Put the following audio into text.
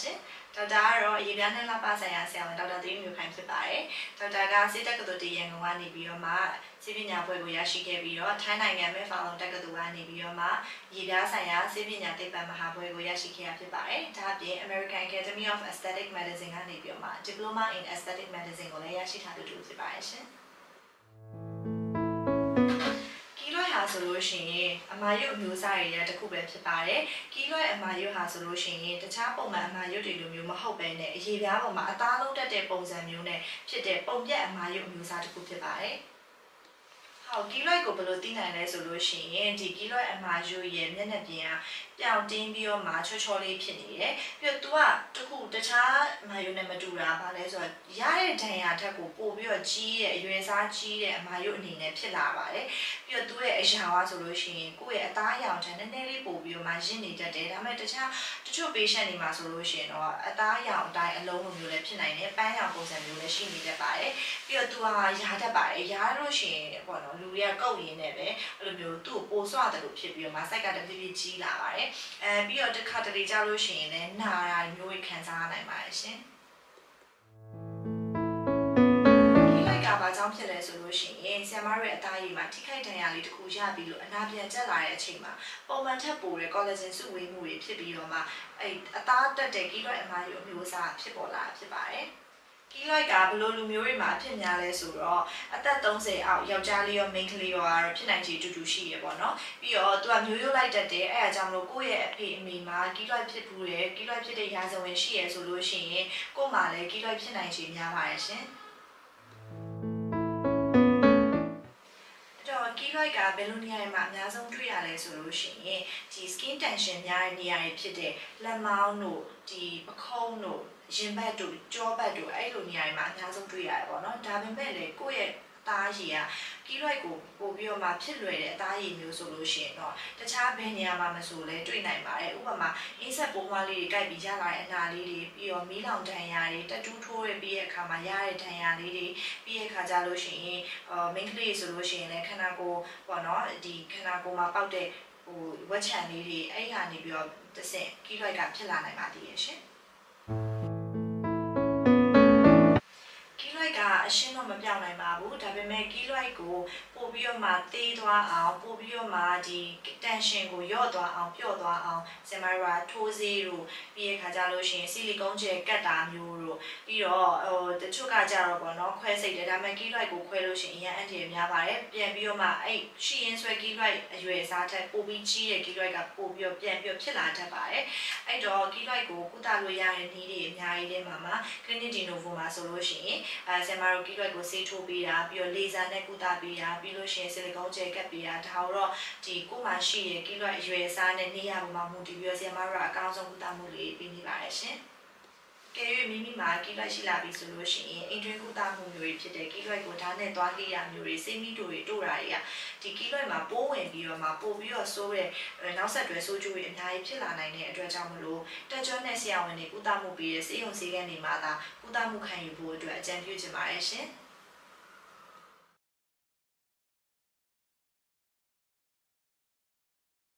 ရှင်ဒေါက်တာကတော့ရေပြားနဲ့လှပဆိုင်ရာဆရာဝန်ဒေါက်တာသီးမျိုးခိုင်ဖြစ်ပါတယ်ဒေါက်တာကစေတက္ကသိုလ်တည်ရန်ကုန်ကနေပြီးတော့မှစေပညာဘွဲ့ကိုရရှိခဲ့ပြီးတော့ထိုင်းနိုင်ငံမဲဖောင်လုံးတက္ကသိုလ်ကနေပြီးတော့မှရေပြားဆိုင်ရာစေပညာသိပ္ပံမဟာဘွဲ့ကိုရရှိခဲ့ရဖြစ်ပါတယ်ဒါအပြင် American Academy of Aesthetic Medicine ကနေပြီးတော့မှ Diploma in Aesthetic Medicine ကိုလည်းရရှိထားသူတူဖြစ်ပါတယ်ရှင် ဆိုလို့ရှိရင်အမာရွတ်အမျိုးအစားတွေရဲ့တစ်ခုပဲဖြစ်ပါတယ်။ကီးလွဲ့အမာရွတ်ဟာဆိုလို့ရှိရင်တခြားပုံမှန်အမာရွတ်တွေလိုမျိုးမဟုတ်ဘဲနဲ့အရေးပြားပေါ်မှာအသားလုံးတက်တဲ့ပုံစံမျိုးနဲ့ဖြစ်တဲ့ပုံပြက်အမာရွတ်အမျိုးအစားတစ်ခုဖြစ်ပါတယ်။ဟောကီလိုက်ကိုဘယ်လိုသိနိုင်လဲဆိုလို့ရှိရင်ဒီကီလိုက်အမာယူရဲ့မျက်နှာပြင်ကပြောင်တင်းပြီးတော့မှချောချောလေးဖြစ်နေတယ်ပြီးတော့ तू ကတခု တခြားမာယူနဲ့မတူတာဘာလဲဆိုတော့ရတဲ့ဒဏ်ရာထက်ကိုပို့ပြီးတော့ကြီးတဲ့အရွယ်စားကြီးတဲ့အမာယူအနေနဲ့ဖြစ်လာပါတယ်ပြီးတော့သူ့ရဲ့အရာဝါဆိုလို့ရှိရင်ကိုယ့်ရဲ့အသားအရောင်ထက်နည်းနည်းလေးပို့ပြီးတော့မှရင့်နေတတ်တယ်ဒါပေမဲ့တခြားတချို့ patient တွေမှာဆိုလို့ရှိရင်တော့အသားအရောင်အတိုင်းအလုံးလိုမျိုးလည်းဖြစ်နိုင်တယ်ပန်းရောင်ပုံစံမျိုးလည်းရှိနေတတ်ပါတယ်ပြီးတော့ तू ဟာရာတတ်ပါတယ်ရာလို့ရှိရင်ပေါ့နော်လူတွေကကုတ်ရင်းနဲ့ပဲအဲ့လိုမျိုးသူ့ကိုပိုဆွတယ်လို့ဖြစ်ပြီးတော့မှစိုက်ကတဖြည်းဖြည်းကြီးလာပါတယ်အဲပြီးတော့တစ်ခါတလေကြာလို့ရှိရင်လည်းနာတာမျိုးခံစားနိုင်ပါတယ်ရှင်ကဘာကြောင့်ဖြစ်လဲဆိုလို့ရှိရင်ဆရာမတို့ရဲ့အသားရည်မှာထိခိုက်ဒဏ်ရာလေးတစ်ခုရပြီးလို့အနာပြန်ကျက်လာတဲ့အချိန်မှာပုံမှန်ထက်ပိုတဲ့ collagen စုဝေးမှုတွေဖြစ်ပြီးတော့မှအဲအသားတက်တဲ့ keloid အမားရည်အမျိုးအစားဖြစ်ပေါ်လာဖြစ်ပါတယ်။ ကီလိုက်ကဘလို့လူမျိုးတွေမှာအဖြစ်များလဲဆိုတော့အသက်30အောက်ယောက်ျားလေးရောမိန်းကလေးရောကတော့ဖြစ်နိုင်ခြေတူတူရှိရပေါ့နော်ပြီးတော့သူကမျိုးရိုးလိုက်တတ်တယ်အဲအကြောင်းမလို့ကိုယ့်ရဲ့အဖေအမေမှာကီလိုက်ဖြစ်ဘူးတယ်ကီလိုက်ဖြစ်တဲ့ရာဇဝင်ရှိရဆိုလို့ရှိရင်ကို့မှာလည်းကီလိုက်ဖြစ်နိုင်ခြေများပါတယ်ရှင် တော့ကီလိုက်ကဘယ်လိုနေရာမှာအများဆုံးတွေ့ရလဲဆိုလို့ရှိရင်ဒီ skin tension များတဲ့နေရာတွေဖြစ်တဲ့လက်မောင်းတို့ဒီပခုံးတို့ရင်ဘတ်တို့ကြောဘတ်တို့အဲ့လိုနေရာတွေမှာအများဆုံးတွေ့ရတယ်ပေါ့နော်ဒါပေမဲ့လေကိုယ့်ရဲ့အသားရည်က ကီလိုက်ကိုပို့ပြီးတော့မှဖြစ်လွယ်တဲ့အသားရည်မျိုးဆိုလို့ရှိရင်တော့တခြားဘယ်နေရာမှာမဆိုလဲတွေ့နိုင်ပါတယ်ဥပမာအင်းဆက်ပိုးမွားလေးတွေကြိုက်ပြီးရလာတဲ့အနာလေးတွေပြီးတော့မီးလောင်ဒဏ်ရာတွေတက်တူးထိုးရပြီးတဲ့အခါမှာရတဲ့ဒဏ်ရာလေးတွေပြီးတဲ့အခါကျလို့ရှိရင်အာမိန်းကလေးဆိုလို့ရှိရင်လည်းခန္ဓာကိုယ်ပေါ့နော်ဒီခန္ဓာကိုယ်မှာပေါက်တဲ့ဟိုဝက်ချန်လေးတွေအဲ့ဟာနေပြီးတော့တစ်ဆင့်ကီလိုက်ကဖြစ်လာနိုင်ပါသေးရဲ့ရှင် အရှင်းတော့မပြောင်းနိုင်ပါဘူးဒါပေမဲ့ကီလိုက်ကိုပို့ပြီးတော့မှသေးသွားအောင်ပို့ပြီးတော့မှဒီတန်ရှင်ကိုယော့သွားအောင်ပျော့သွားအောင်ဆင်မရာထိုးစေးတို့ပြီးရခါကြလို့ရှိရင်ဆီလီကုန်းကျဲကတ်တာမျိုးတို့ပြီးတော့ဟိုတချို့ကကြတော့ပေါ့နော်ခွဲစိတ်တယ်ဒါပေမဲ့ကီလိုက်ကိုခွဲလို့ရှိရင်အရင်အန်တီရများပါတယ်ပြန်ပြီးတော့မှအဲ့ရှီရင်ဆွဲကီလိုက်အရွယ်စားထက်ပိုပြီးကြီးတဲ့ကီလိုက်ကပိုပြီးတော့ပြန်ပြီးဖြစ်လာတတ်ပါတယ်အဲ့တော့ကီလိုက်ကိုကုသလို့ရတဲ့နည်းတွေအများကြီးထဲမှာမှာ clinic de novo မှာဆိုလို့ရှိရင်အဲဆင်မရာကီလွက်ကိုဆေးထိုးပေးတာပြီးတော့လေဆာနဲ့ကုသပေးတာပြီးလို့ရှိရင်ဆီလီကုန်းဂျယ်ကပ်ပေးတာဒါတော့ဒီကိုမှရှိရဲ့ကီလွက်အရွယ်အစားနဲ့နေရာပေါ်မှာမူတည်ပြီးတော့ဆီယမတို့ကအကောင်းဆုံးကုသမှုလေးပေးနေပါတယ်ရှင် ကဲ၍မိမိမှာကီလွက်ရှိလာပြီဆိုလို့ရှိရင်အိမ်တွင်းကုသမှုမျိုးတွေဖြစ်တဲ့ကီလွက်ကိုဓာတ်နဲ့သွားလေးရမျိုးတွေစိမ့်မိတို့တွေတို့တာတွေကဒီကီလွက်မှာပိုးဝင်ပြီးတော့မှပို့ပြီးတော့ဆိုးတဲ့နောက်ဆက်တွဲဆိုးကျိုးတွေအများကြီးဖြစ်လာနိုင်တဲ့အတွက်ကြောင့်မလို့တက်ကြွနဲ့ဆရာဝန်တွေကုသမှုပေးတဲ့စေယုံစေကန်းတွေမှာသာကုသမှုခံယူဖို့အတွက်အကြံပြုချင်ပါတယ်ရှင်။